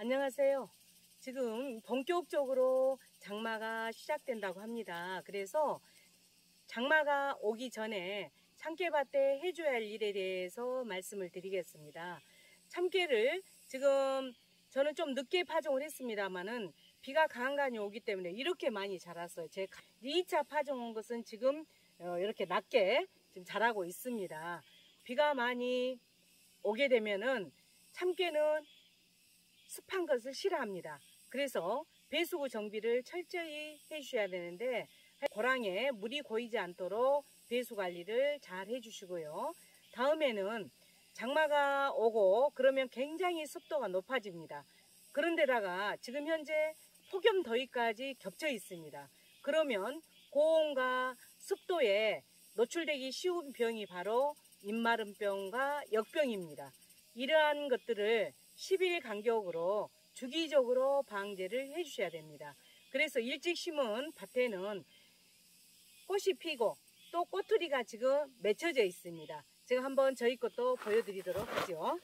안녕하세요. 지금 본격적으로 장마가 시작된다고 합니다. 그래서 장마가 오기 전에 참깨밭에 해줘야 할 일에 대해서 말씀을 드리겠습니다. 참깨를 지금 저는 좀 늦게 파종을 했습니다만은 비가 간간히 오기 때문에 이렇게 많이 자랐어요. 제 2차 파종 온 것은 지금 어, 이렇게 낮게 지금 자라고 있습니다. 비가 많이 오게 되면은 참깨는 습한 것을 싫어합니다. 그래서 배수구 정비를 철저히 해주셔야 되는데 고랑에 물이 고이지 않도록 배수 관리를 잘 해주시고요. 다음에는 장마가 오고 그러면 굉장히 습도가 높아집니다. 그런데다가 지금 현재 폭염 더위까지 겹쳐 있습니다. 그러면 고온과 습도에 노출되기 쉬운 병이 바로 입마름병과 역병입니다. 이러한 것들을 10일 간격으로 주기적으로 방제를 해주셔야 됩니다. 그래서 일찍 심은 밭에는 꽃이 피고 또 꼬투리가 지금 맺혀져 있습니다. 제가 한번 저희 것도 보여드리도록 하죠.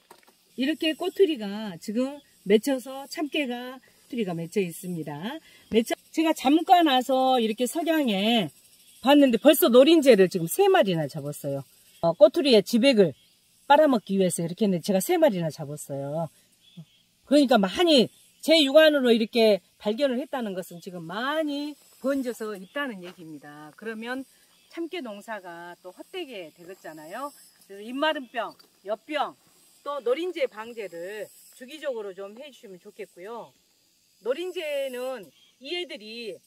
이렇게 꼬투리가 지금 맺혀서 참깨가 꼬투리가 맺혀 있습니다. 맺혀 제가 잠깐 와서 이렇게 석양에 봤는데 벌써 노린재를 지금 세 마리나 잡았어요. 어, 꼬투리에 지백을 빨아먹기 위해서 이렇게 했는데 제가 세 마리나 잡았어요. 그러니까 많이 제 육안으로 이렇게 발견을 했다는 것은 지금 많이 번져서 있다는 얘기입니다. 그러면 참깨 농사가 또 헛되게 되겠잖아요. 그래서 입마름병, 엿병, 또 노린재 방제를 주기적으로 좀 해주시면 좋겠고요. 노린재는 이 애들이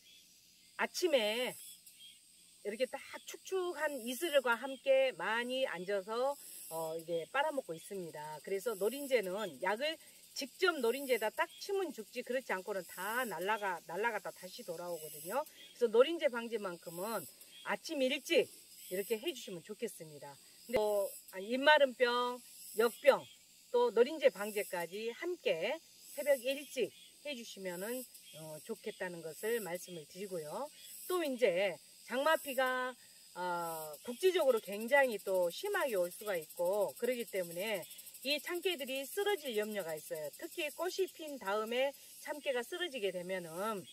아침에 이렇게 딱 축축한 이슬과 함께 많이 앉아서 어 이게 빨아먹고 있습니다. 그래서 노린재는 약을 직접 노린재에다 딱 치면 죽지 그렇지 않고는 다 날라가 날라갔다 다시 돌아오거든요. 그래서 노린재 방지만큼은 아침 일찍 이렇게 해주시면 좋겠습니다. 근데 또 입마름병, 역병, 또 노린재 방제까지 함께 새벽 일찍 해주시면은 어, 좋겠다는 것을 말씀을 드리고요. 또 이제 장마비가 어, 국지적으로 굉장히 또 심하게 올 수가 있고 그러기 때문에 이 참깨들이 쓰러질 염려가 있어요. 특히 꽃이 핀 다음에 참깨가 쓰러지게 되면은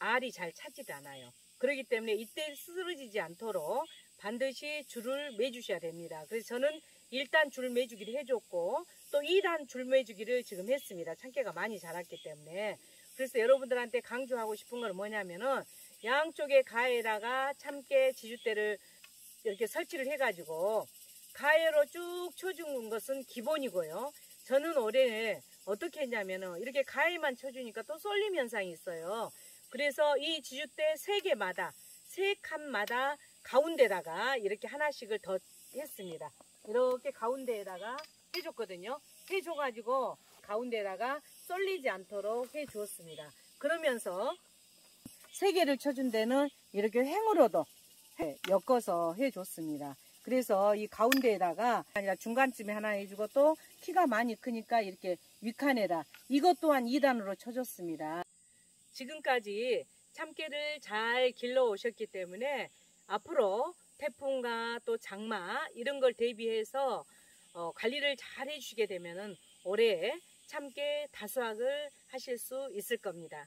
알이 잘 차지를 않아요. 그렇기 때문에 이때 쓰러지지 않도록 반드시 줄을 매주셔야 됩니다. 그래서 저는 일단 줄 매주기를 해줬고 또 2단 줄 매주기를 지금 했습니다. 참깨가 많이 자랐기 때문에 그래서 여러분들한테 강조하고 싶은 건 뭐냐면은 양쪽에 가에다가 참깨 지주대를 이렇게 설치를 해가지고 가해로 쭉 쳐준 것은 기본이고요. 저는 올해 어떻게 했냐면은 이렇게 가해만 쳐주니까 또 쏠림 현상이 있어요. 그래서 이 지주대 세 개마다 세 칸마다 가운데다가 이렇게 하나씩을 더 했습니다. 이렇게 가운데에다가 해줬거든요. 해줘가지고 가운데다가 쏠리지 않도록 해주었습니다. 그러면서 세 개를 쳐준 데는 이렇게 횡으로도 엮어서 해줬습니다. 그래서 이 가운데에다가 아니라 중간쯤에 하나 해주고 또 키가 많이 크니까 이렇게 윗칸에다 이것 또한 2단으로 쳐줬습니다. 지금까지 참깨를 잘 길러 오셨기 때문에 앞으로 태풍과 또 장마 이런 걸 대비해서 어, 관리를 잘 해주시게 되면 올해 참깨 다수확을 하실 수 있을 겁니다.